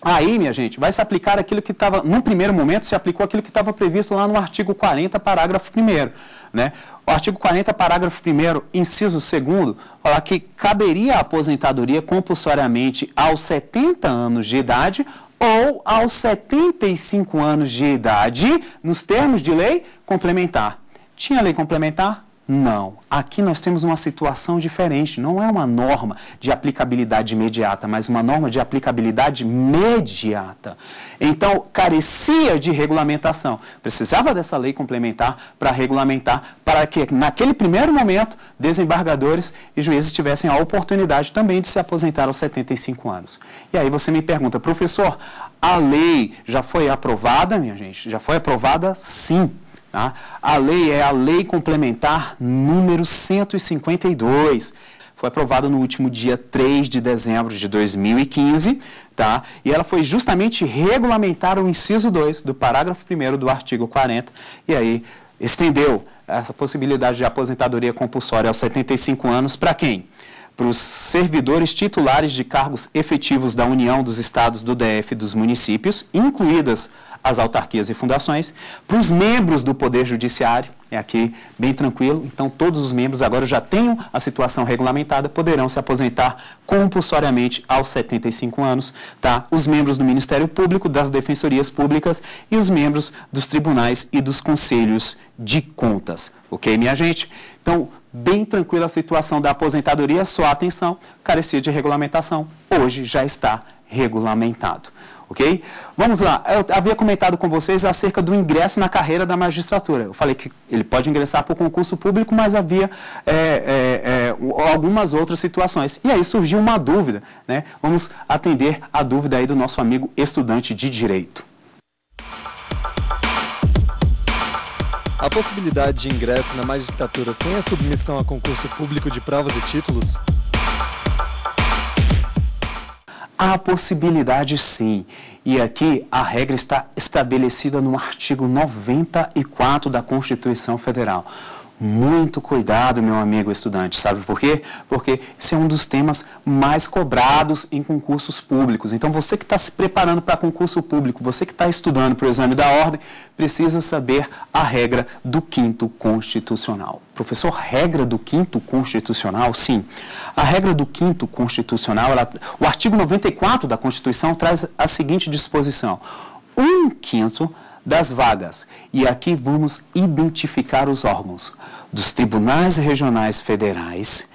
Aí, minha gente, vai se aplicar aquilo que estava, num primeiro momento, se aplicou aquilo que estava previsto lá no artigo 40, parágrafo 1 né? O artigo 40, parágrafo 1 inciso 2 fala que caberia a aposentadoria compulsoriamente aos 70 anos de idade ou aos 75 anos de idade, nos termos de lei complementar. Tinha lei complementar? Não. Aqui nós temos uma situação diferente. Não é uma norma de aplicabilidade imediata, mas uma norma de aplicabilidade mediata. Então, carecia de regulamentação. Precisava dessa lei complementar para regulamentar, para que, naquele primeiro momento, desembargadores e juízes tivessem a oportunidade também de se aposentar aos 75 anos. E aí você me pergunta, professor, a lei já foi aprovada, minha gente? Já foi aprovada? Sim. Tá? A lei é a Lei Complementar número 152. Foi aprovada no último dia 3 de dezembro de 2015, tá? E ela foi justamente regulamentar o inciso 2 do parágrafo 1 do artigo 40, e aí estendeu essa possibilidade de aposentadoria compulsória aos 75 anos para quem? Para os servidores titulares de cargos efetivos da União dos Estados do DF e dos municípios, incluídas as autarquias e fundações, para os membros do Poder Judiciário, é aqui bem tranquilo, então todos os membros agora já tenham a situação regulamentada, poderão se aposentar compulsoriamente aos 75 anos, tá? Os membros do Ministério Público, das defensorias públicas e os membros dos tribunais e dos conselhos de contas, ok, minha gente? Então, bem tranquila a situação da aposentadoria, só atenção, carecia de regulamentação, hoje já está regulamentado ok? Vamos lá, eu havia comentado com vocês acerca do ingresso na carreira da magistratura. Eu falei que ele pode ingressar por concurso público, mas havia é, é, é, algumas outras situações. E aí surgiu uma dúvida, né? Vamos atender a dúvida aí do nosso amigo estudante de Direito. A possibilidade de ingresso na magistratura sem a submissão a concurso público de provas e títulos Há possibilidade sim. E aqui a regra está estabelecida no artigo 94 da Constituição Federal. Muito cuidado, meu amigo estudante. Sabe por quê? Porque esse é um dos temas mais cobrados em concursos públicos. Então, você que está se preparando para concurso público, você que está estudando para o exame da ordem, precisa saber a regra do quinto constitucional. Professor, regra do quinto constitucional? Sim. A regra do quinto constitucional, ela, o artigo 94 da Constituição traz a seguinte disposição: um quinto das vagas. E aqui vamos identificar os órgãos dos tribunais regionais federais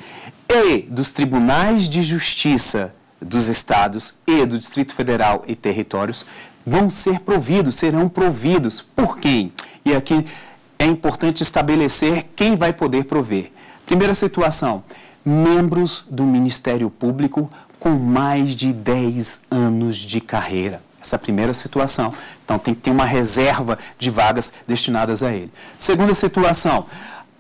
e dos tribunais de justiça dos estados e do Distrito Federal e territórios vão ser providos, serão providos por quem? E aqui é importante estabelecer quem vai poder prover. Primeira situação, membros do Ministério Público com mais de 10 anos de carreira. Essa é primeira situação. Então, tem que ter uma reserva de vagas destinadas a ele. Segunda situação,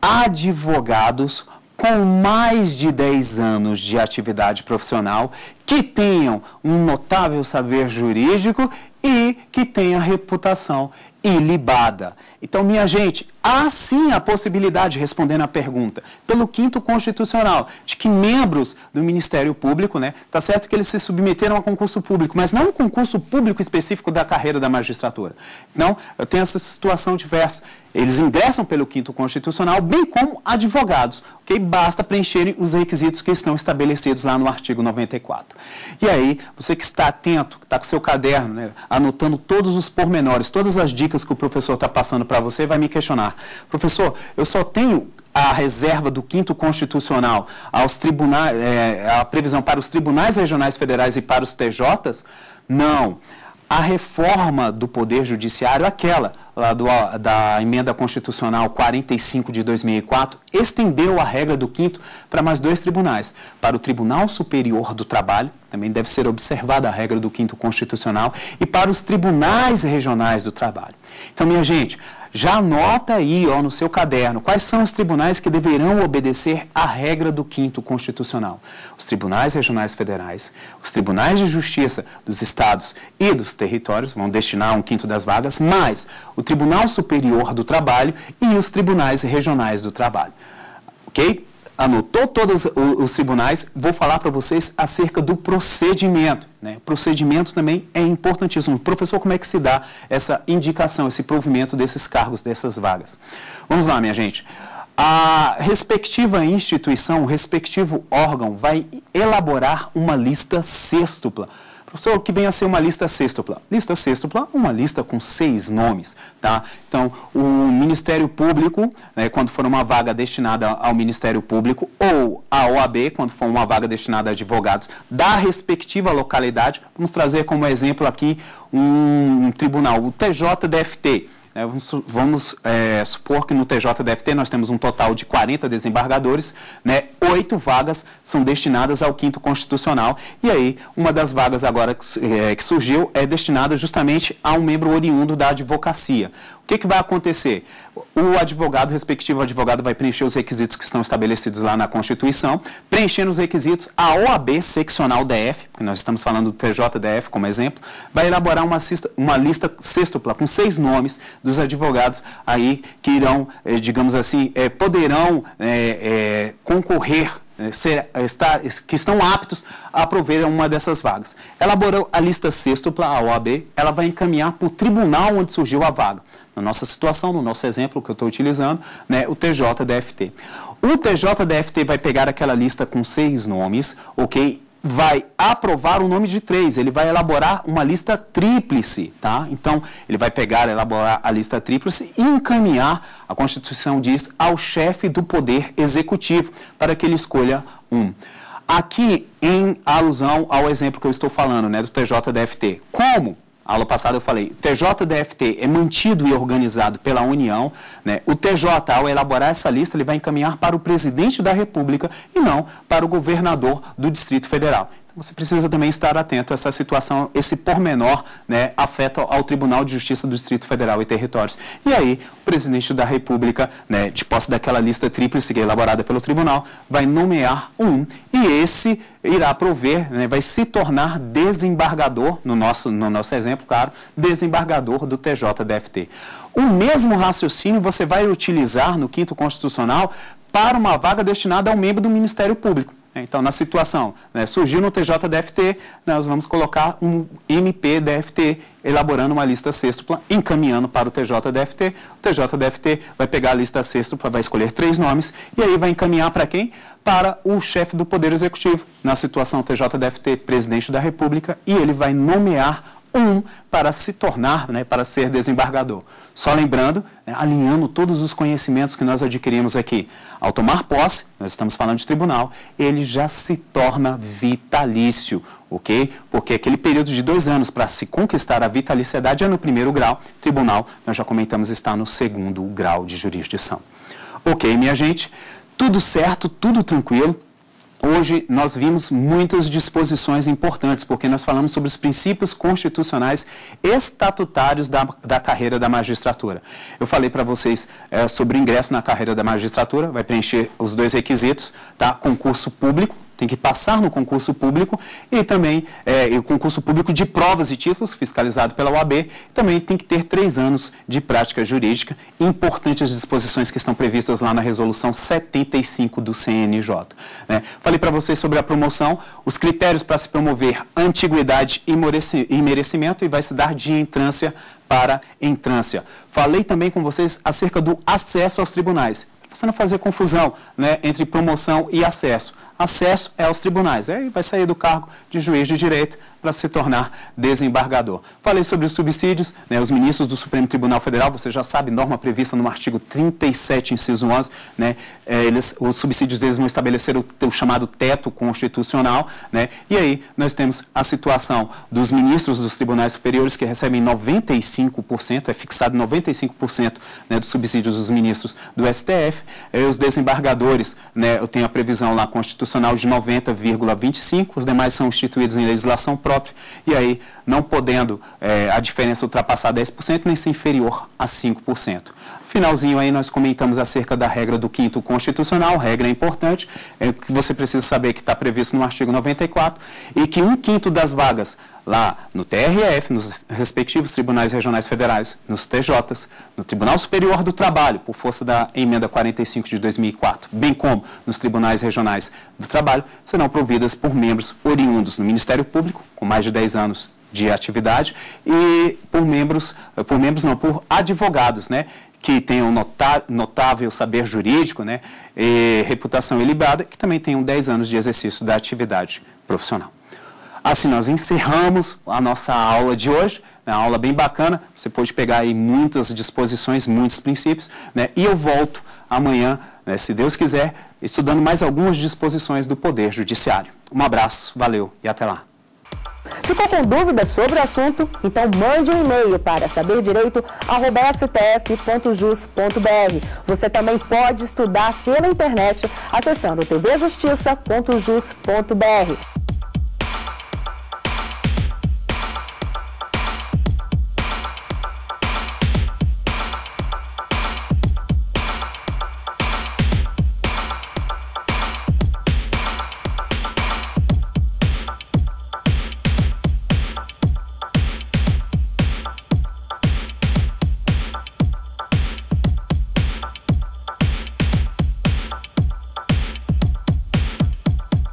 advogados com mais de 10 anos de atividade profissional, que tenham um notável saber jurídico e que tenha reputação ilibada. Então, minha gente, há sim a possibilidade, respondendo à pergunta, pelo quinto constitucional, de que membros do Ministério Público, né, tá certo que eles se submeteram a concurso público, mas não um concurso público específico da carreira da magistratura. Não, eu tenho essa situação diversa. Eles ingressam pelo quinto constitucional, bem como advogados, ok? Basta preencherem os requisitos que estão estabelecidos lá no artigo 94. E aí, você que está atento, está com seu caderno, né, anotando todos os pormenores, todas as dicas que o professor está passando para você, vai me questionar. Professor, eu só tenho a reserva do quinto constitucional aos tribunais, é, a previsão para os tribunais regionais federais e para os TJs? Não. A reforma do Poder Judiciário, aquela lá do, da emenda constitucional 45 de 2004, estendeu a regra do quinto para mais dois tribunais. Para o Tribunal Superior do Trabalho, também deve ser observada a regra do quinto constitucional, e para os tribunais regionais do trabalho. Então, minha gente, já anota aí ó, no seu caderno quais são os tribunais que deverão obedecer à regra do quinto constitucional. Os tribunais regionais federais, os tribunais de justiça dos estados e dos territórios vão destinar um quinto das vagas, mais o Tribunal Superior do Trabalho e os tribunais regionais do trabalho. Ok? anotou todos os tribunais, vou falar para vocês acerca do procedimento. Né? Procedimento também é importantíssimo. Professor, como é que se dá essa indicação, esse provimento desses cargos, dessas vagas? Vamos lá, minha gente. A respectiva instituição, o respectivo órgão vai elaborar uma lista sextupla Professor, o que vem a ser uma lista sextupla? Lista sextupla, uma lista com seis nomes, tá? Então, o Ministério Público, né, quando for uma vaga destinada ao Ministério Público, ou a OAB, quando for uma vaga destinada a advogados da respectiva localidade, vamos trazer como exemplo aqui um, um tribunal, o TJDFT, é, vamos, vamos é, supor que no TJDFT nós temos um total de 40 desembargadores, né, oito vagas são destinadas ao quinto constitucional, e aí uma das vagas agora que, é, que surgiu é destinada justamente a um membro oriundo da advocacia que, que vai acontecer? O advogado, respectivo advogado, vai preencher os requisitos que estão estabelecidos lá na Constituição, preenchendo os requisitos, a OAB seccional DF, porque nós estamos falando do TJDF como exemplo, vai elaborar uma, uma lista sextupla com seis nomes dos advogados aí que irão, eh, digamos assim, eh, poderão eh, concorrer Ser, estar, que estão aptos a prover uma dessas vagas. Elaborou a lista sextupla, a OAB, ela vai encaminhar para o tribunal onde surgiu a vaga na nossa situação, no nosso exemplo que eu estou utilizando, né, o TJDFT. O TJDFT vai pegar aquela lista com seis nomes, ok? Vai aprovar o nome de três, ele vai elaborar uma lista tríplice, tá? Então, ele vai pegar, elaborar a lista tríplice e encaminhar, a Constituição diz, ao chefe do Poder Executivo, para que ele escolha um. Aqui, em alusão ao exemplo que eu estou falando, né, do TJDFT. Como aula passada eu falei, TJDFT é mantido e organizado pela União. Né? O TJ, ao elaborar essa lista, ele vai encaminhar para o presidente da República e não para o governador do Distrito Federal. Você precisa também estar atento a essa situação, esse pormenor né, afeta ao Tribunal de Justiça do Distrito Federal e Territórios. E aí, o presidente da República, né, de posse daquela lista tríplice que é elaborada pelo tribunal, vai nomear um e esse irá prover, né, vai se tornar desembargador, no nosso, no nosso exemplo, claro, desembargador do TJDFT. O mesmo raciocínio você vai utilizar no quinto constitucional para uma vaga destinada ao membro do Ministério Público. Então, na situação, né, surgiu no TJDFT, nós vamos colocar um MPDFT, elaborando uma lista sextupla, encaminhando para o TJDFT. O TJDFT vai pegar a lista sextupla, vai escolher três nomes, e aí vai encaminhar para quem? Para o chefe do Poder Executivo. Na situação, TJDFT, presidente da República, e ele vai nomear um para se tornar, né, para ser desembargador. Só lembrando, né, alinhando todos os conhecimentos que nós adquirimos aqui. Ao tomar posse, nós estamos falando de tribunal, ele já se torna vitalício, ok? Porque aquele período de dois anos para se conquistar a vitaliciedade é no primeiro grau, tribunal, nós já comentamos, está no segundo grau de jurisdição. Ok, minha gente? Tudo certo, tudo tranquilo. Hoje nós vimos muitas disposições importantes, porque nós falamos sobre os princípios constitucionais estatutários da, da carreira da magistratura. Eu falei para vocês é, sobre ingresso na carreira da magistratura, vai preencher os dois requisitos, tá? concurso público, tem que passar no concurso público e também é, o concurso público de provas e títulos, fiscalizado pela OAB, também tem que ter três anos de prática jurídica. Importante as disposições que estão previstas lá na resolução 75 do CNJ. Né? Falei para vocês sobre a promoção, os critérios para se promover antiguidade e merecimento e vai se dar de entrância para entrância. Falei também com vocês acerca do acesso aos tribunais você não fazer confusão né, entre promoção e acesso. Acesso é aos tribunais, aí vai sair do cargo de juiz de direito para se tornar desembargador. Falei sobre os subsídios, né, os ministros do Supremo Tribunal Federal, você já sabe, norma prevista no artigo 37, inciso 11, né, é, eles, os subsídios deles vão estabelecer o, o chamado teto constitucional, né, e aí nós temos a situação dos ministros dos tribunais superiores que recebem 95%, é fixado 95% né, dos subsídios dos ministros do STF, e os desembargadores, né, eu tenho a previsão lá constitucional de 90,25%, os demais são instituídos em legislação própria, e aí não podendo é, a diferença ultrapassar 10%, nem ser inferior a 5%. Finalzinho aí nós comentamos acerca da regra do quinto constitucional, regra importante, é, que você precisa saber que está previsto no artigo 94, e que um quinto das vagas lá no TRF, nos respectivos tribunais regionais federais, nos TJs, no Tribunal Superior do Trabalho, por força da emenda 45 de 2004, bem como nos tribunais regionais do trabalho, serão providas por membros oriundos no Ministério Público, com mais de 10 anos de atividade, e por membros, por membros não, por advogados, né, que tenham notável saber jurídico, né, e reputação ilibada, que também tenham 10 anos de exercício da atividade profissional. Assim, nós encerramos a nossa aula de hoje, né, uma aula bem bacana, você pode pegar aí muitas disposições, muitos princípios, né, e eu volto amanhã, né, se Deus quiser, estudando mais algumas disposições do Poder Judiciário. Um abraço, valeu e até lá. Ficou com dúvidas sobre o assunto? Então mande um e-mail para saberdireito.stf.jus.br. Você também pode estudar pela internet acessando tvjustiça.jus.br.